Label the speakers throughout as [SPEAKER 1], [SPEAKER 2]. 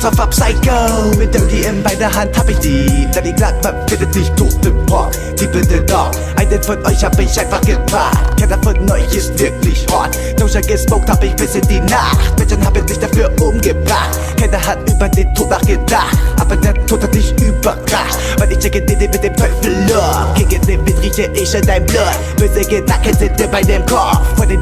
[SPEAKER 1] go. Mit Dirty in meiner Hand hab ich die. Da die Glatt, man findet dich tot im Rock. Die bitte doch, einen von euch hab ich einfach gepackt. Keiner von euch ist wirklich hot. Doja gesmoked hab ich bis in die Nacht. Menschen haben dich dafür umgebracht. Keiner hat über den Tod nachgedacht. Aber der Tod hat dich überrascht. Weil ich checke den mit dem Teufel ab. Gegen den Wind rieche ich in dein Blut. Böse Gedanken sind in meinem Kopf. Von den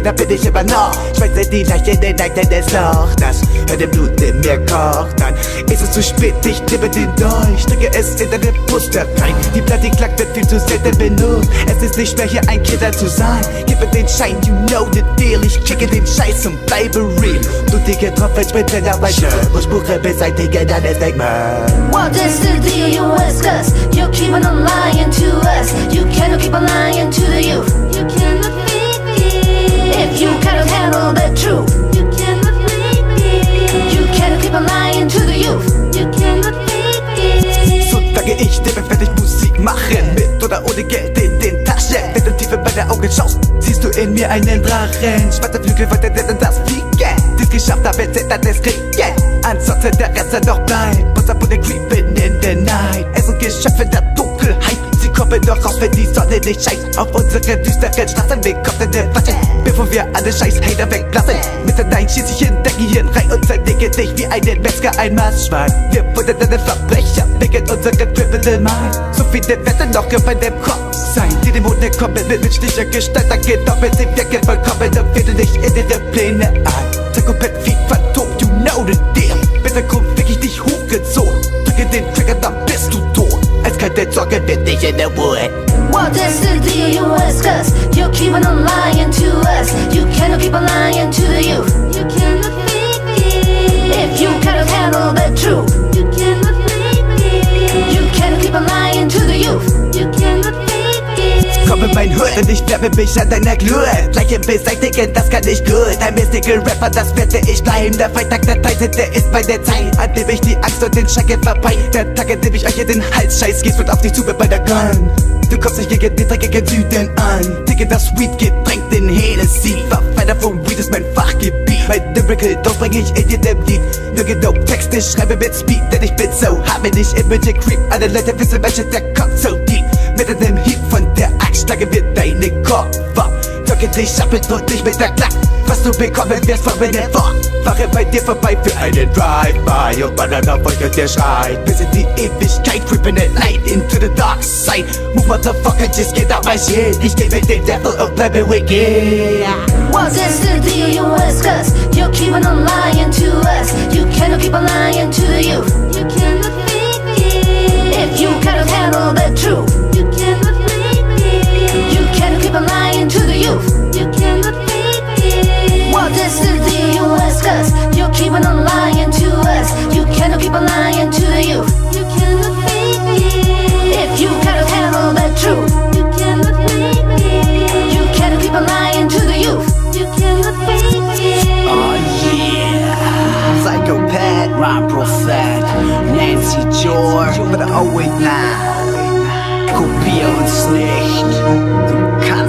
[SPEAKER 1] Seven Kinder bin ich immer noch. Schweiße die Leiche in den Nächten des Loch. Das hört dem Blut in mir kocht. Dann ist es zu spät, ich nehme den Dolch. Drücke es in deine Brust rein. Die Platte klackt wird viel zu selten benutzt. Es ist nicht mehr hier ein Killer zu sein. Gib mir den Schein, you know the deal. Ich checke den Scheiß und bleibe real. Du Dicke Tropfen, ich bin deiner Weiche. Und Spruche beseitigen deine Stigma.
[SPEAKER 2] What is the deal you ask us? You keep on lying to us.
[SPEAKER 1] In Augen schaust, siehst du in mir einen Drachen. Schwarze Flügel weiter denn das Fliegen. Dies geschafft, aber zittert es kriegen. Ansonsten der Rest soll doch bleiben. Unser Boden creepen in the night. Es sind Geschöpfe der Dunkelheit. Sie kommen doch raus, wenn die Sonne nicht scheint. Auf unsere düsteren Straßen, wir kommen der Watte. Bevor wir alle scheiß Hater wegblasen. Mit der Nein schieß ich in dein Gehirn rein und zerlege dich wie einen Metzger ein Maßschwein. Wir wurden deine Verbrecher wegen unserer Criminal Mind. So viele Wetten noch in meinem Kopf sein. Die Dämonen kommen mit menschlicher Gestalt, dann geht doch mit sie wirken vollkommen und finden dich in ihre Pläne ein. Psychopath wie Phantom, you know the deal. Bitte komm, fick ich dich hochgezogen. Drücke den Trigger, dann bist du tot. Als keine Sorge wird dich in der Wood.
[SPEAKER 2] What is the deal you ask us? You keep on lying to us. You cannot keep on lying to the youth.
[SPEAKER 1] Mein Hood und ich werbe mich an deiner Glut. Leiche beseitigen, das kann ich gut. Ein Mystical Rapper, das werde ich bleiben. Der Freitag der 13. ist bei der Zeit. An dem ich die Angst und den Schrecken vorbei Der Tag, an dem ich euch in den Hals scheiß Gehst wird auf dich zu mit meiner Gun Du kommst nicht gegen den dreckigen Süden an. Dicke das Weed getränkt in Hennessy. Verfeiner vom Weed ist mein Fachgebiet. Bei Lyrical Dose bring ich in jedem Lied Nur genau Texte schreibe mit Speed Denn ich bin so hart, wenn ich Image creep. Alle Leute wissen, welche der kommt so deep. Mit einem Hieb von der Schlage wir deine Kopf Drücke dich ab und dich mit der Klack Was du bekommen wirst von mir vor Fahre bei dir vorbei für einen Drive-By Und und ihr schreit Bis in die Ewigkeit, creeping at night into the dark side. Move motherfucker, just get out my shit. Ich geh mit dem Devil und bleibe wicked.
[SPEAKER 2] What is the deal you ask us? You keep on lying to us. You cannot keep on lying to you. You cannot
[SPEAKER 3] Rob Profet, Nancy George, aber auch nicht. Kopier uns nicht, du kannst.